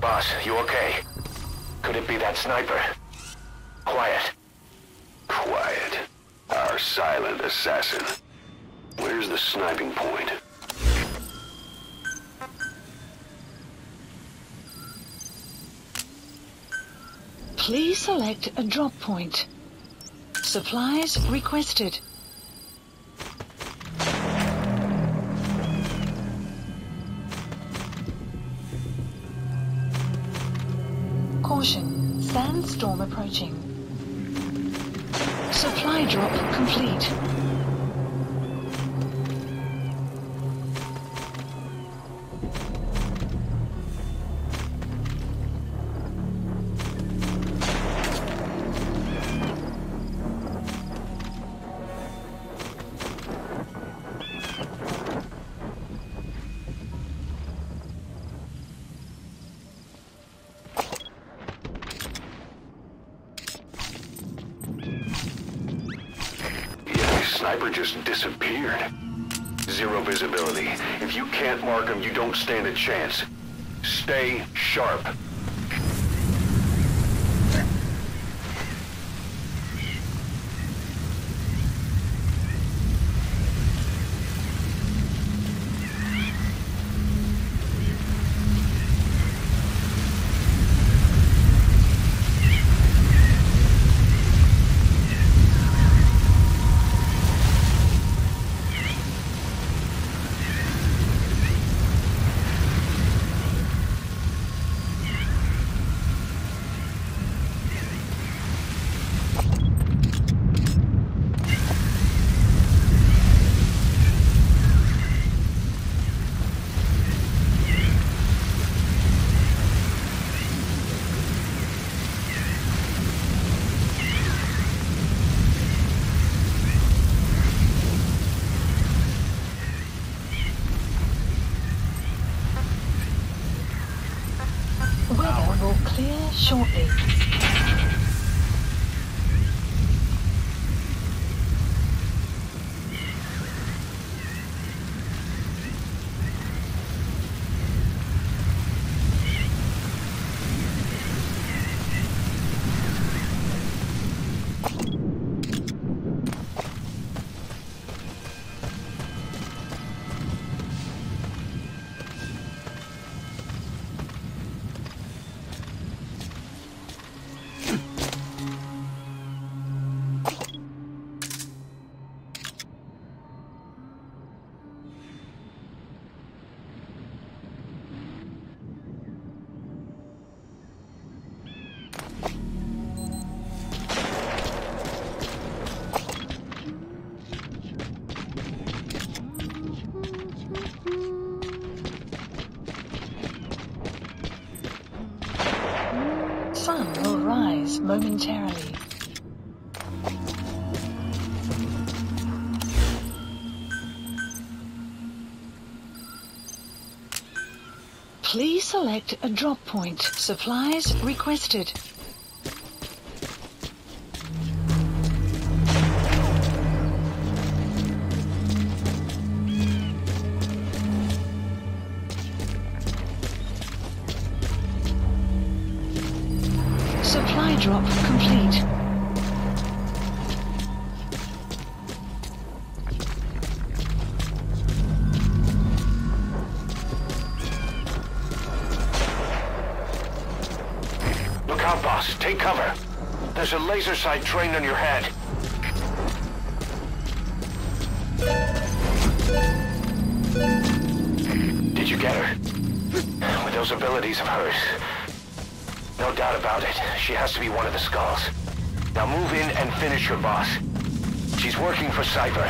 Boss, you okay? Could it be that sniper? Quiet. Quiet. Our silent assassin. Where's the sniping point? Please select a drop point. Supplies requested. Sniper just disappeared. Zero visibility. If you can't mark him, you don't stand a chance. Stay sharp. Momentarily. Please select a drop point. Supplies requested. Supply drop complete. Look out, boss. Take cover. There's a laser sight trained on your head. Did you get her? With those abilities of hers. No doubt about it. She has to be one of the skulls. Now move in and finish your boss. She's working for Cypher.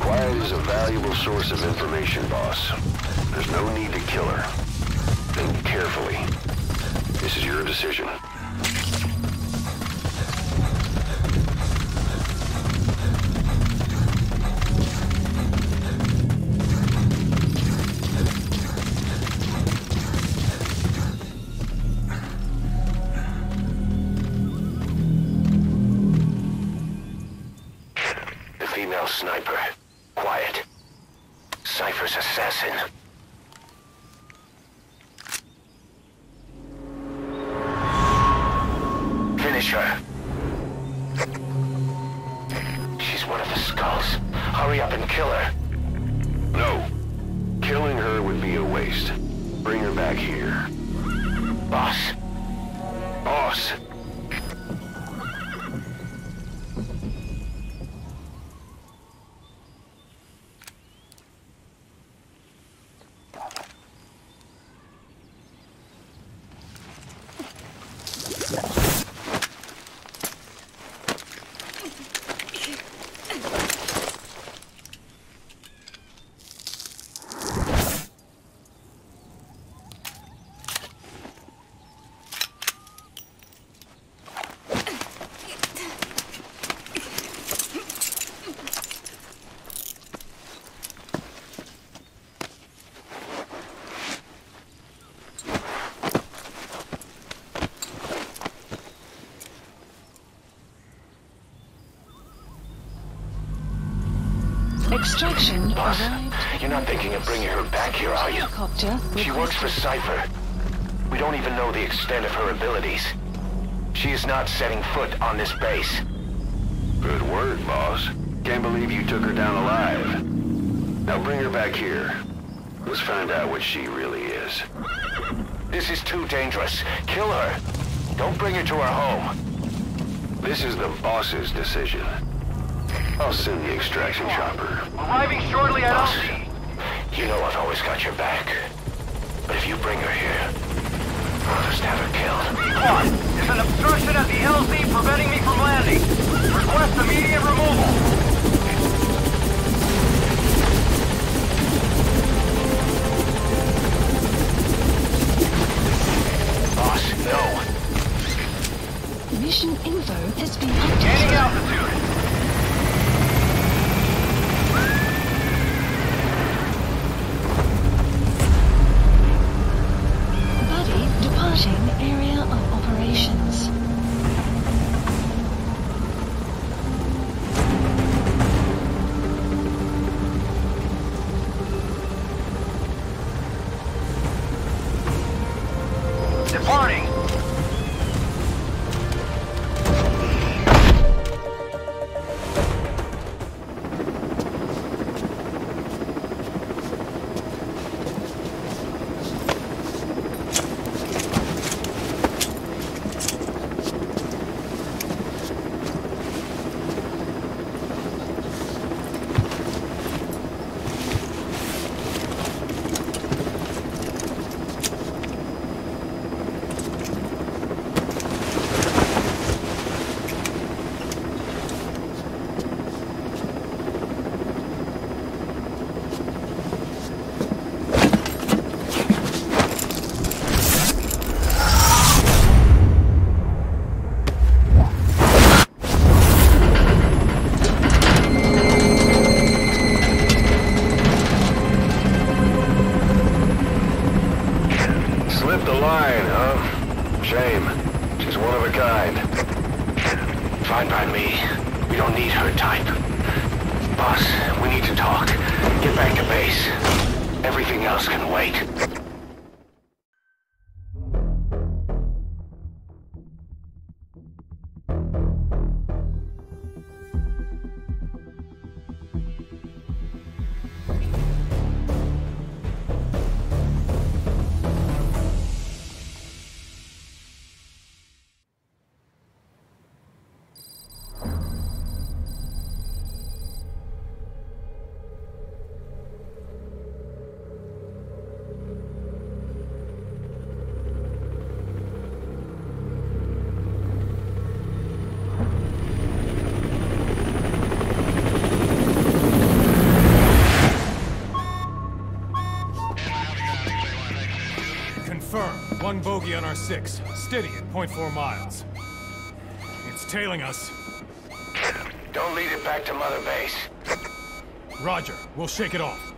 Quiet is a valuable source of information, boss. There's no need to kill her. Think carefully. This is your decision. Cypher's assassin. Finish her. She's one of the skulls. Hurry up and kill her. Extraction boss, arrived. you're not thinking of bringing her back here, are you? Helicopter She works for. Cypher. We don't even know the extent of her abilities. She is not setting foot on this base. Good work, boss. Can't believe you took her down alive. Now bring her back here. Let's find out what she really is. This is too dangerous. Kill her. Don't bring her to our home. This is the boss's decision. I'll send the extraction chopper. Arriving shortly at Boss, LZ. you know I've always got your back. But if you bring her here, I'll just have her killed. Squad, there's an obstruction at the LZ preventing me from landing. Request immediate removal. Boss, no. Mission info has been Gaining updated. altitude. One bogey on our six. Steady at 0.4 miles. It's tailing us. Don't lead it back to Mother Base. Roger. We'll shake it off.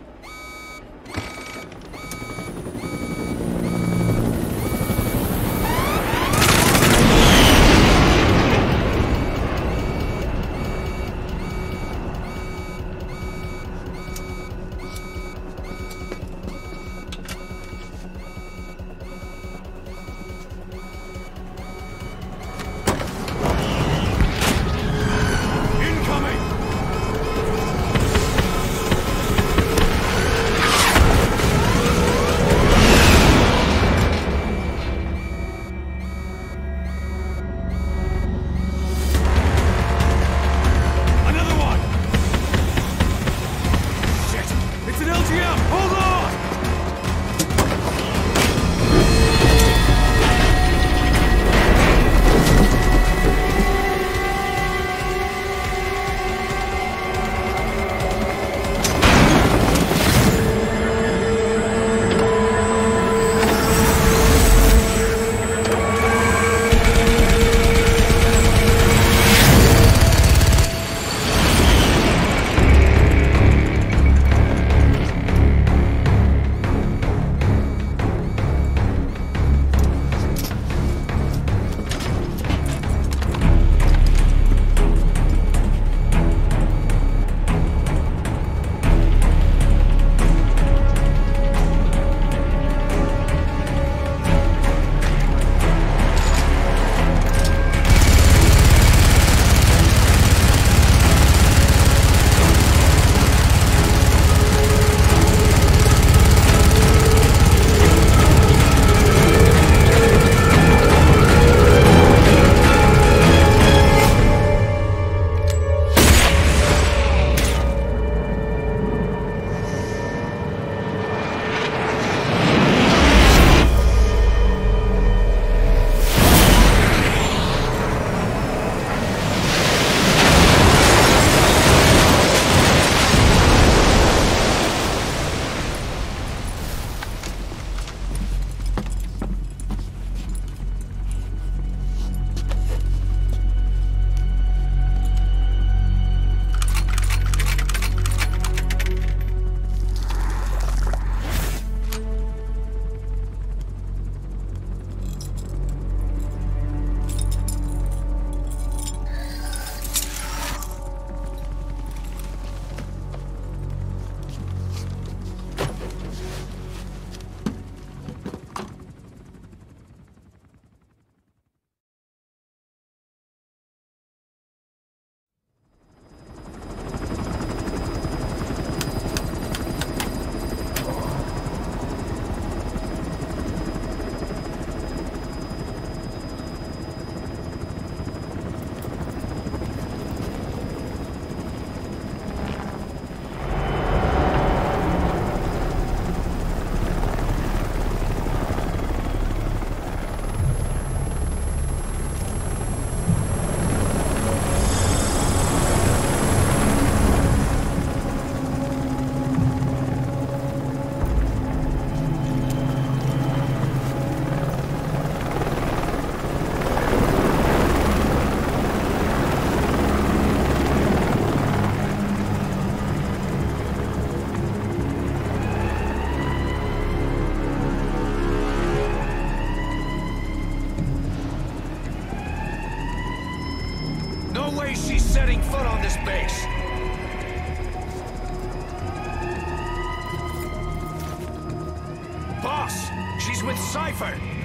she's setting foot on this base. Boss, she's with Cypher.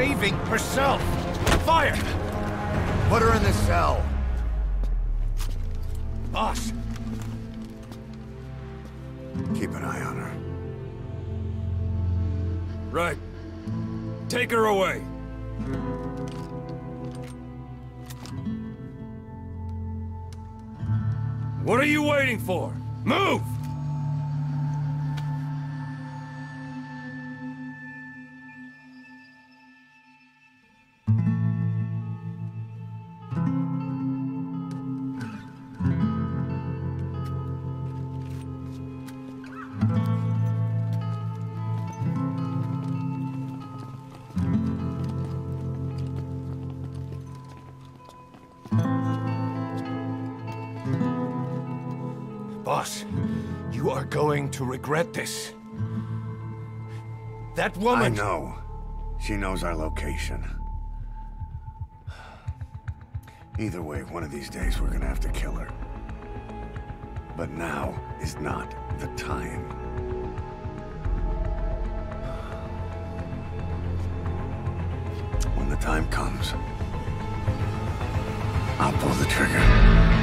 Saving herself! Fire! Put her in the cell! Boss! Keep an eye on her. Right. Take her away. What are you waiting for? Move! Boss, you are going to regret this. That woman... I know. She knows our location. Either way, one of these days we're gonna have to kill her. But now is not the time. When the time comes, I'll pull the trigger.